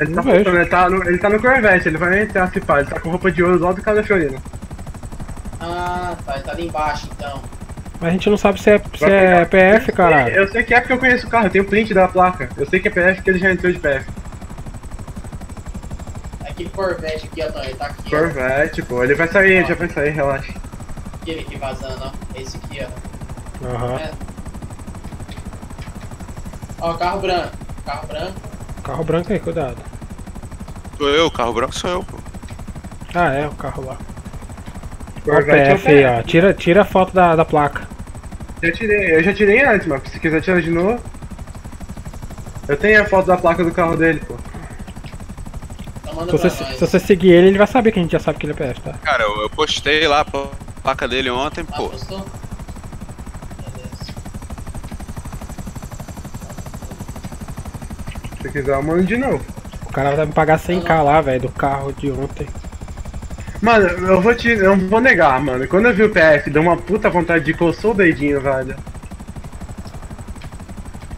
Ele tá faltando, ele tá, no, ele tá no Corvette, ele vai entrar se pá, ele tá com roupa de ouro lado do cara da Fiorina. Ah, tá, ele tá ali embaixo então. Mas a gente não sabe se é, se é. PF, caralho. Eu sei que é porque eu conheço o carro, eu tenho print da placa. Eu sei que é PF porque ele já entrou de PF. É aquele Corvette aqui, ó, ele tá aqui, ó. Corvette, pô, ele vai sair, ele já vai sair, relaxa. Aquele aqui vazando, ó. Esse aqui, ó. Aham. É. Ó, carro branco. Carro branco. Carro branco aí, cuidado. Sou eu, o carro branco sou eu, pô. Ah, é, o carro lá. O Corvette é PF aí, ó. Tira, tira a foto da, da placa. Já tirei, eu já tirei antes, mas se quiser tirar de novo. Eu tenho a foto da placa do carro dele, pô. Então Se você, se você seguir ele, ele vai saber que a gente já sabe que ele é PF, tá? Cara, eu, eu postei lá a placa dele ontem, Ah, pô. postou? Se quiser, eu mando de novo. O cara vai me pagar 100k lá, velho, do carro de ontem. Mano, eu vou te. Eu não vou negar, mano. Quando eu vi o PF, deu uma puta vontade de coçar o dedinho, velho.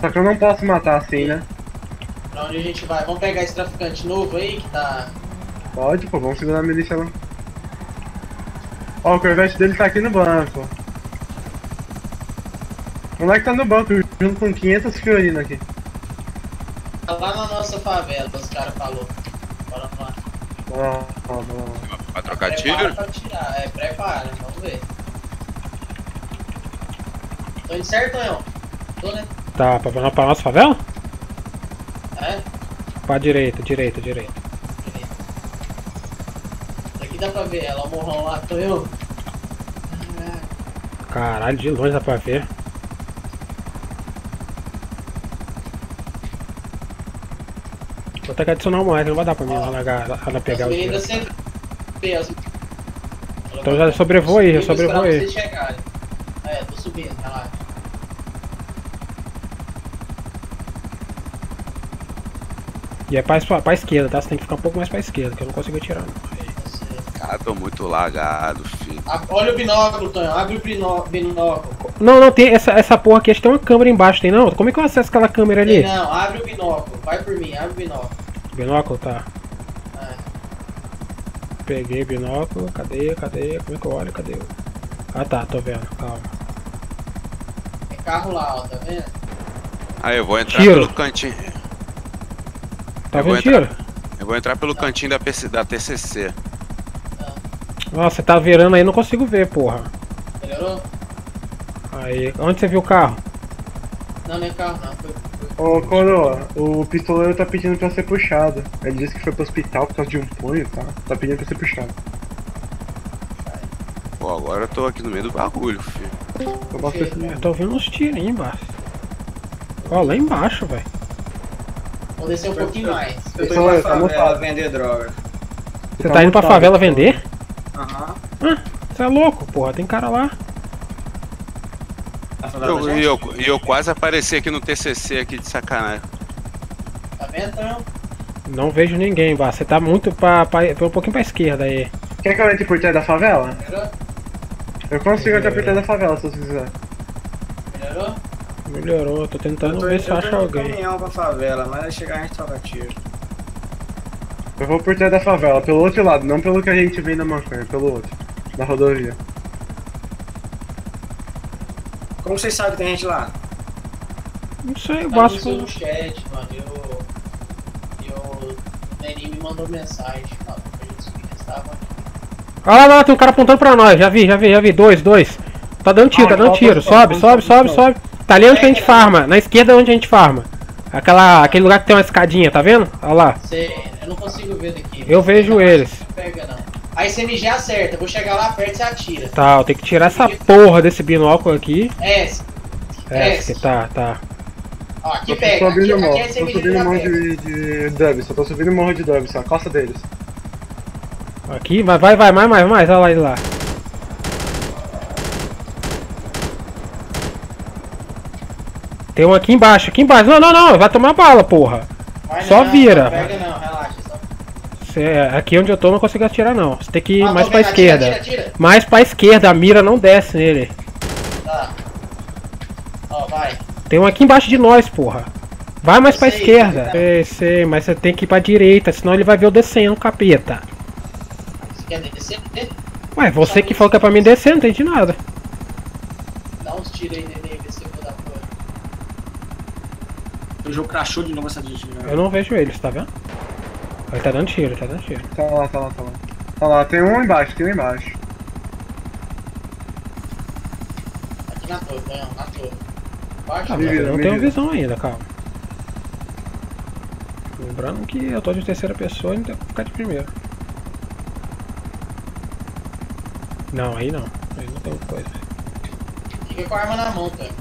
Só que eu não posso matar assim, né? Pra onde a gente vai? Vamos pegar esse traficante novo aí que tá. Pode, pô, vamos segurar a milícia lá. Ó, o Corvette dele tá aqui no banco. O moleque tá no banco, junto com 500 fiorinas aqui. Tá lá na nossa favela, os caras falou. Bora lá. Vai trocar tiro? pra tirar, é, prepara, vamos ver. Tô indo certo, Tonhão? Tô, né? Tá, pra, pra, pra nossa favela? É? Pra direita, direita, direita. Daqui dá pra ver ela, o morrão lá, Tonhão. Caraca. Caralho, de longe dá pra ver. Vou ter que adicionar mais, não vai dar pra mim lá, largar- lá pegar o tiro. Então já sobrevoa aí, já vocês chegarem. É, tô subindo, relaxa. E é pra, pra esquerda, tá? Você tem que ficar um pouco mais pra esquerda, que eu não consigo atirar. Não. Cara, tô muito lagado, filho. A- Olha o binóculo, Tonhão, abre o binó- binóculo. não, não, tem essa, essa porra aqui, acho que tem uma câmera embaixo, tem não? Como é que eu acesso aquela câmera ali? Não, abre o binóculo, vai por mim, abre o binóculo. Binóculo, tá. É. Peguei binóculo, cadê, cadê? Como é que eu olho? Cadê? Ah tá, tô vendo, calma. É carro lá, ó, tá vendo? Aí eu vou entrar Tiro. pelo cantinho. Tá Eu vendo tiro? Eu vou entrar pelo cantinho da, PC, da TCC. Nossa, você tá virando aí, não consigo ver, porra. Melhorou? Aí, onde você viu o carro? Não, não é carro não, foi... Ô, Coroa, o pistoleiro tá pedindo pra ser puxado. Ele disse que foi pro hospital por causa de um punho, tá? Tá pedindo pra ser puxado. Pô, agora eu tô aqui no meio do bagulho, filho. Eu Cheio. ter Eu tô ouvindo uns tiros aí embaixo. Ó, lá embaixo, velho. Vou descer um pouquinho mais. Eu tô indo pra tá favela mutado. vender droga. Você tá indo pra mutado. favela vender? Aham. Você é louco, porra, tem cara lá. Eu- gente? E eu, e eu quase apareci aqui no TCC aqui de sacanagem. Tá vendo, Tonhão? Não vejo ninguém, Vá. Você tá muito pra, pra, um pouquinho pra esquerda aí. Quer que eu entre por trás da favela? Melhorou? Eu consigo entrar por trás da favela se você quiser. Melhorou? Melhorou, tô Eu tentando tô, ver se eu eu acho alguém. caminhão pra favela, mas aí chegar a gente troca tiro. Eu vou por trás da favela, pelo outro lado, não pelo que a gente vem na maconha, pelo outro. Da rodovia. Como vocês sabem que tem gente lá? Não sei, o no Vasco. seu chat, mano, eu... Eu... O Neninho me mandou mensagem, falando pra gente que eles estavam aqui. Olha lá, lá, tem um cara apontando pra nós. Já vi, já vi, já vi. Dois, dois. Tá dando tiro, Ah, tá dando tiro. Sobe, sobe, sobe, sobe. Tá ali onde a gente farma. Na esquerda é onde a gente farma. Aquela, aquele lugar que tem uma escadinha, tá vendo? Olha lá. Você... Eu não consigo ver daqui. Eu vejo eles. Não pega, não. Aí você me já acerta, eu vou chegar lá perto e você atira. Tá, eu tenho que tirar essa porra desse binóculo aqui. É, É, tá, tá. ó, aqui tô pega. Aqui, subindo o aqui morro, é você tô subindo morro de, de Dubs, eu tô subindo o morro de Dubs, a costa deles. Aqui, vai, vai, vai, mais, mais, mais. Olha lá ele lá. Tem um aqui embaixo, aqui embaixo. Não, não, não, vai tomar bala, porra. Vai Só não, vira. Não pega não, relaxa. Só... Cê- aqui onde eu tô eu não consigo atirar não. Você tem que ir Ah, mais pra atira, esquerda. atira, atira. Mais pra esquerda, a mira não desce nele. Tá. Ó, vai. Tem um aqui embaixo de nós, porra. Vai mais pra Eu sei, esquerda. Sei, sei, mas você tem que ir pra direita, senão ele vai ver eu descendo, capeta. Você quer descer? Ué, você que falou que é pra mim descer, não entendi nada. Dá uns tiros aí nele, vê se eu vou dar fora. O jogo crashou de novo essa gente. né? Eu não vejo ele, você tá vendo? Ele tá dando tiro, ele tá dando tiro. Tá lá, tá lá, tá lá. Tá lá, tem um embaixo, tem um embaixo. Aqui na torre, Tonhão, na torre. Tá, Me mas vira, eu não tenho vira. visão ainda, calma. Lembrando que eu tô de terceira pessoa e não tenho que ficar de primeiro. Não, aí não. Aí não tem coisa. Fica com a arma na mão, Tonhão.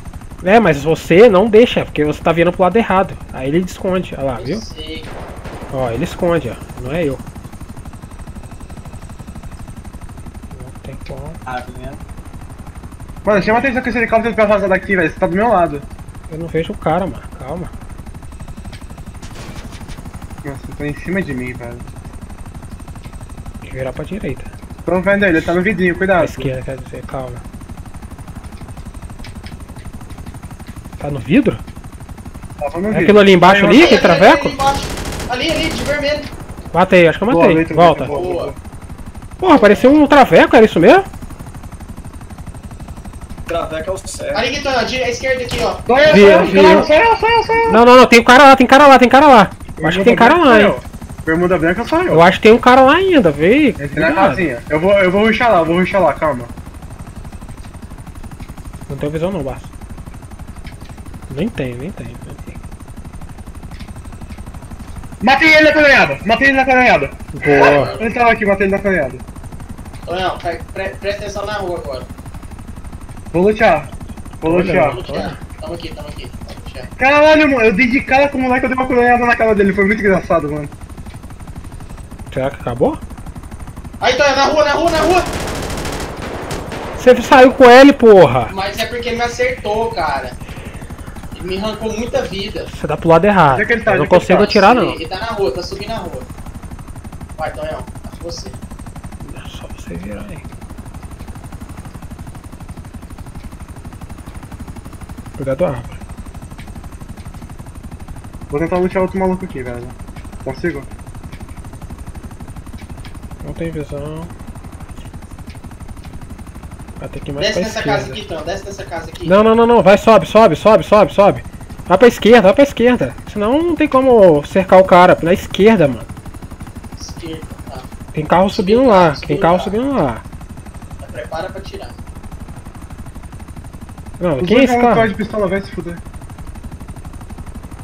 É, mas você não deixa, porque você tá vindo pro lado errado. Aí ele esconde, olha lá, Eu viu? sei. Ó, ele esconde, ó. Não é eu. Não tem como. Ah, tá vendo? Mano, chama atenção com esse helicóptero pra vazar daqui, velho. Você tá do meu lado. Eu não vejo o cara, mano. Calma. Nossa, tá em cima de mim, velho. Tem que virar pra direita. Tô vendo ele, ele tá no vidinho, Pra cuidado. esquerda, quer dizer, calma. Tá no vidro? Tava no É vidro. aquilo ali embaixo ali, aquele traveco? Ali, embaixo. Ali, ali, de vermelho. Matei, acho que eu Boa, matei. Vitor, Volta. Boa, boa. Porra, apareceu um traveco, era isso mesmo? Traveca é o certo. Ali dire- à esquerda aqui, ó. Sou eu, sou eu, sou sou. Não, não, não, tem um cara lá, tem cara lá, tem cara lá. Eu acho que tem cara lá, hein. Bermuda branca sou eu. Eu acho que tem um cara lá ainda, vê. Entrei na casinha. Eu vou, eu vou ruxar lá, eu vou ruxar lá, calma. Não tenho visão não, Barça. Nem tem, nem tem. Matei ele na canhada, matei ele na canhada. Boa. Ele tava aqui, matei ele na canhada. Tonhão, pre pre presta atenção na rua agora. Vou lutear. Vou lutear. Tamo aqui, tamo aqui. Caralho, mano, eu dei de cara com o moleque, eu dei uma canhada na cara dele, foi muito engraçado, mano. Será que acabou? Aí, Tonhão, na rua, na rua, na rua. Você saiu com ele, porra. Mas é porque ele me acertou, cara. Me arrancou muita vida. Você tá pro lado errado. Onde é que ele tá? Eu não é que consigo tá? atirar não. Ele tá na rua, tá subindo na rua. Vai, Tonhão, acho você. É só você virar aí. Cuidado da árvore. Vou tentar lutear outro maluco aqui, velho. Consigo? Não tem visão. Vai ter que ir mais Desce pra nessa casa esquerda. aqui, Tonhão, desce nessa casa aqui. Não, não, não, não. Vai, sobe, sobe, sobe, sobe, sobe. Vai pra esquerda, vai pra esquerda. Senão não tem como cercar o cara. Na esquerda, mano. Esquerda, tá. Tem carro subindo lá. Tem carro subindo lá. Já prepara pra tirar. Não, Os quem é esse carro? de pistola, vai se fuder.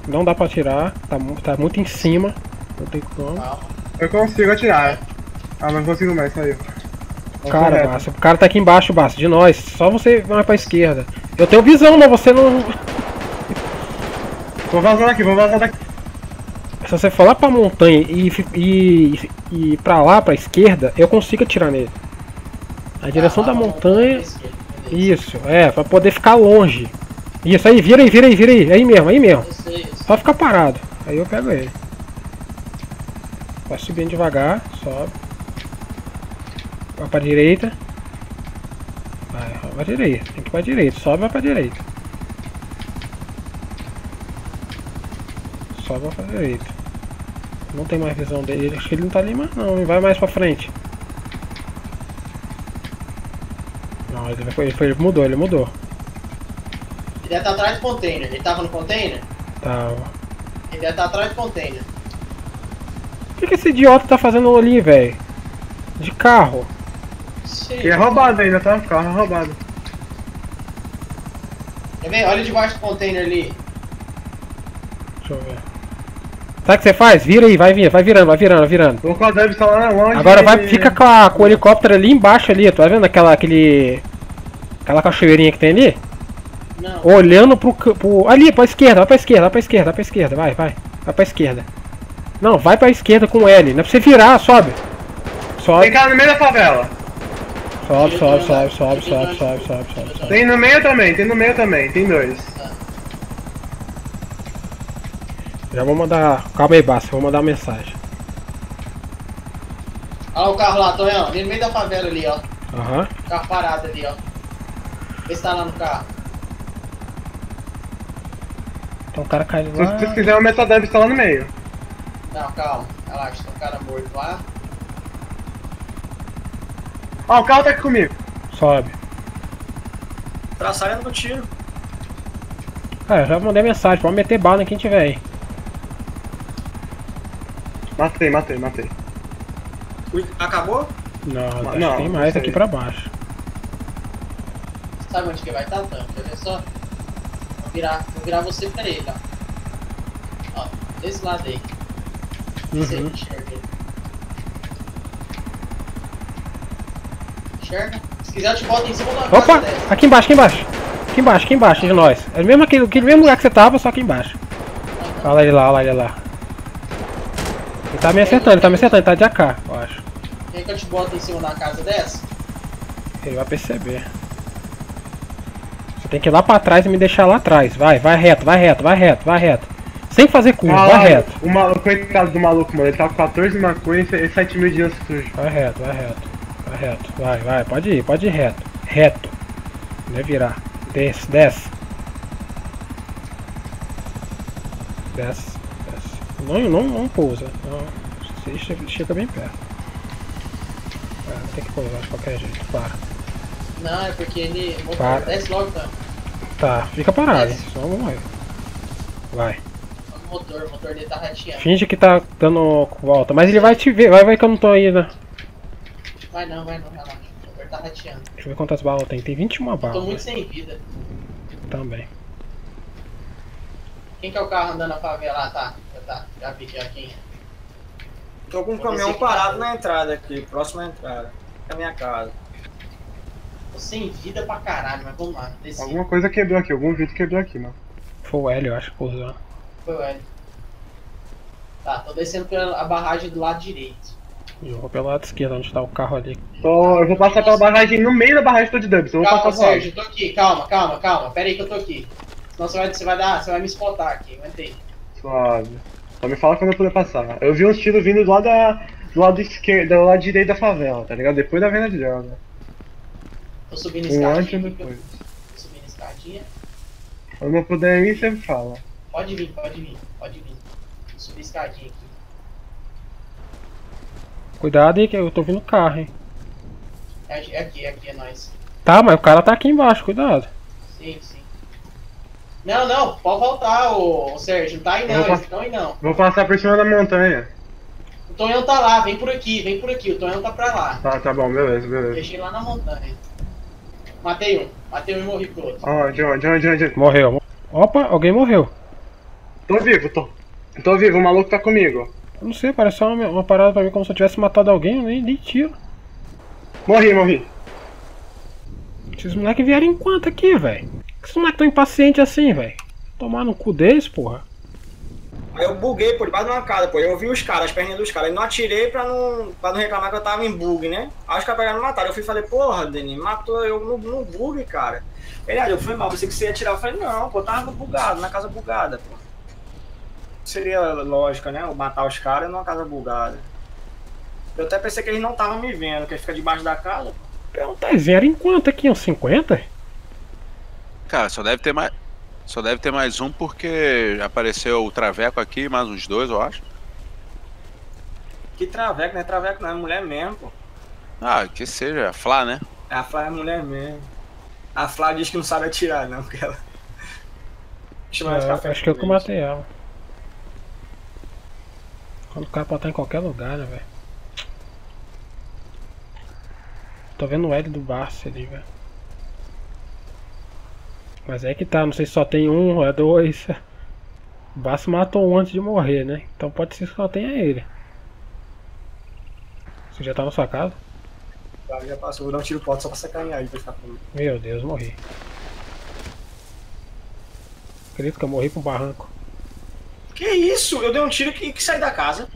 Não dá pra atirar. Tá, tá muito em cima. Não tem como. Calma. Eu consigo atirar. Ah, não consigo mais, saiu. Vamos Cara. Bassa, o cara tá aqui embaixo, Bassa, de nós. Só você vai pra esquerda. Eu tenho visão, mas você não. Vou vazar daqui, vou vazar daqui. Se você for lá pra montanha e, e, e ir pra lá, pra esquerda, eu consigo atirar nele. A direção Ah, da montanha. Isso, é, pra poder ficar longe. Isso aí, vira aí, vira aí, vira aí. Aí mesmo, aí mesmo. Só ficar parado. Aí eu pego ele. Vai subindo devagar, sobe. Vai pra direita. Vai, vai pra direita. Tem que ir pra direita. Sobe, vai pra direita. Sobe, vai pra direita. Não tem mais visão dele. Acho que ele não tá ali mais não. Ele vai mais pra frente. Não, ele, foi, ele, foi- ele mudou, ele mudou. Ele deve estar atrás do container. Ele tava no container? Tava. Ele deve estar atrás do container. O que, que esse idiota tá fazendo ali, velho? De carro. Sei. E é roubado ainda, tá? Carro é roubado. Quer ver? Olha debaixo do container ali. Deixa eu ver. Sabe o que você faz? Vira aí, vai vir, vai virando, vai virando, vai virando. O quadro deve estar lá longe. Agora vai, fica com, a- com o helicóptero ali embaixo ali, tá vendo aquela, aquele... Aquela cachoeirinha que tem ali? Não. Olhando pro, pro... Ali, pra esquerda, vai pra esquerda, vai pra esquerda, vai pra esquerda, vai, vai. Vai pra esquerda. Não, vai pra esquerda com L, não é pra você virar, sobe. Tem Sobe, cara no meio da favela. Sobe, sobe, sobe, sobe, sobe, sobe, sobe, sobe, sobe. Tem no meio também, tem no meio também, tem dois. Já vou mandar... Calma aí, Basta, vou mandar uma mensagem. Olha o carro lá, Tonhão. Ali no meio da favela ali, ó. Aham. Carro parado ali, ó. Vê se tá lá no carro. Tem um cara caindo Se lá. vocês quiserem, o metadeve está lá no meio. Não, calma. Relaxa, tem um cara morto lá. Ó, o carro tá aqui comigo. Sobe. Traçalhando no tiro. Cara, eu já mandei mensagem, pode meter bala em quem tiver aí. Matei, matei, matei. Ui, Acabou? Não, que não, tem mais aqui pra baixo. Sabe onde que vai estar, Tam? Quer ver só? Vou virar, vou virar você pra ele, ó. Ó, desse lado aí. Você Uhum. enxerga ele. Enxerga? Se quiser, eu te boto em cima da Opa! casa dessa. Aqui embaixo, aqui embaixo. Aqui embaixo, aqui embaixo de nós. É o mesmo, aquele, aquele mesmo lugar que você tava, só aqui embaixo. Olha lá ele lá, olha lá ele lá. Ele tá me acertando, ele tá me acertando, ele tá de AK, eu acho. Quer que eu te boto em cima da casa dessa? Ele vai perceber. Você tem que ir lá pra trás e me deixar lá atrás. Vai, vai reto, vai reto, vai reto, vai reto. Sem fazer curva, Ah, vai lá, reto. O maluco, coitado do maluco, mano. Ele tá com 14 maconha e 7 mil de sujo. Vai reto, vai reto. Vai reto, vai, vai, pode ir, pode ir reto. Reto. Não é virar. Desce, desce. Desce, desce. Não, não, não pousa. Não. Chega, chega bem perto. É, tem que pousar de qualquer jeito, para. Não, é porque ele. Para. desce logo, Tam. Tá, fica parado, senão eu vou morrer. Vai. O motor, o motor dele tá rateando. Finge que tá dando volta, mas ele vai te ver, vai ver que eu não tô ainda. Vai não, vai não, relaxa. O motor tá rateando. Deixa eu ver quantas balas tem. Tem 21 Tô balas. muito né? sem vida. Também. Quem que é o carro andando na favela? Ah, tá. Tá, já vi que é quem é. Tô com um caminhão parado na entrada aqui, próxima à entrada. Da minha casa. Tô sem vida pra caralho, mas vamos lá. Desci. Alguma coisa quebrou aqui, algum vidro quebrou aqui, mano. Foi o Hélio, eu acho, que pousou. Foi o Hélio. Tá, tô descendo pela a barragem do lado direito. Eu vou pelo lado esquerdo, onde tá o carro ali. Tô, eu vou passar pela barragem, no meio da barragem tô de dubs. Eu vou Calma, passar. Sérgio, eu tô aqui. Calma, calma, calma. Pera aí que eu tô aqui. Senão você vai, você vai dar. Você vai me spotar aqui. Aguentei. Suave. Só me fala quando eu puder passar. Eu vi uns tiros vindo do lado da. Do lado esquerdo, do lado direito da favela, tá ligado? Depois da venda de droga. Tô subindo Um antes e escadinha. um aqui, depois. Tô subindo escadinha. Quando eu puder ir, você me fala. Pode vir, pode vir, pode vir. Tô subindo escadinha aqui. Cuidado aí que eu tô vindo carro, hein. É, é aqui, é aqui, é nóis. Tá, mas o cara tá aqui embaixo, cuidado. Sim, sim. Não, não, pode voltar, ô, ô Sérgio. Não tá aí não, eles estão aí não. Vou passar por cima da montanha. O Tonhão tá lá, vem por aqui, vem por aqui. O Tonhão tá pra lá. Tá, tá bom, beleza, beleza. Deixei lá na montanha. Matei um, matei um e morri pro outro. Onde, onde, onde, onde? Morreu. Opa, alguém morreu. Tô vivo, tô. Tô vivo, o maluco tá comigo. Eu não sei, parece só uma, uma parada pra mim como se eu tivesse matado alguém, eu nem, nem tiro. Morri, morri. Esses moleques vieram em quanto aqui, velho? Esses moleques tão impacientes assim, velho. Tomar no cu deles, porra. Aí eu buguei por debaixo de uma casa, pô. Eu vi os caras, as perninhas dos caras. Eu não atirei pra não, pra não reclamar que eu tava em bug, né? Aí os caras pegaram e mataram. Eu fui e falei, porra, Denis, matou eu no, no bug, cara. Ele, ah, eu fui mal, você que você ia atirar. Eu falei, não, pô, eu tava bugado, na casa bugada, pô. Seria lógica, né? Eu matar os caras numa casa bugada. Eu até pensei que eles não estavam me vendo, que eles ficam debaixo da casa. Perguntar, eles vieram em quanto aqui? Uns 50? Cara, só deve ter mais. Só deve ter mais um porque apareceu o Traveco aqui, mais uns dois, eu acho. Que traveco, não é traveco não, é mulher mesmo, pô. Ah, que seja, Flá, né? A Flá é mulher mesmo. A Flá diz que não sabe atirar, não, porque ela. Chama ela de É, café acho que eu que matei ela. Quando o cara pode estar em qualquer lugar, né, velho? Tô vendo o L do Barça ali, velho. Mas é que tá, não sei se só tem um ou é dois. O Barça matou um antes de morrer, né? Então pode ser que só tenha ele. Você já tá na sua casa? Tá, já passou, vou dar um tiro pro alto só pra sacanear aí pra ficar comigo. Meu Deus, morri. Acredito que eu morri um barranco. Que isso? Eu dei um tiro que, que saí da casa.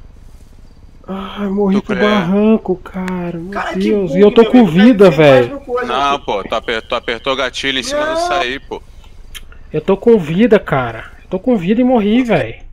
Ai, morri Tô pro barranco, cara. Meu Cara, Deus. bug, E eu tô com eu vida, velho. Não, pô, tu apertou, tu apertou o gatilho em cima do Não. sair, pô. Eu tô com vida, cara. Eu tô com vida e morri, velho.